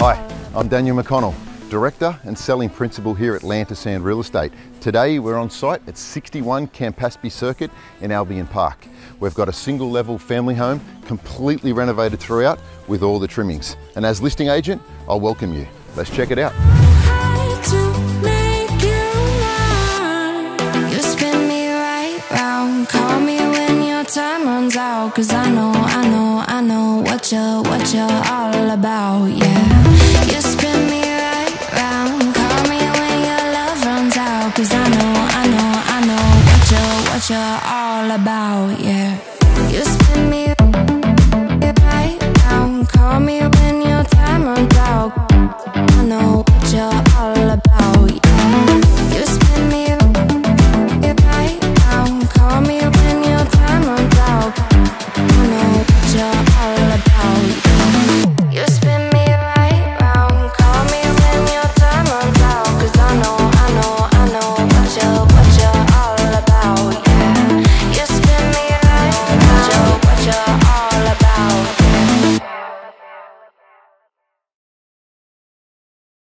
Hi, I'm Daniel McConnell, Director and Selling Principal here at Land to Sand Real Estate. Today we're on site at 61 Campaspe Circuit in Albion Park. We've got a single level family home, completely renovated throughout with all the trimmings. And as listing agent, I'll welcome you. Let's check it out. out Cause I know, I know, I know what you're, what you're all about, yeah. You spin me right round Call me when your love runs out Cause I know, I know, I know what you're, what you're all about, yeah. You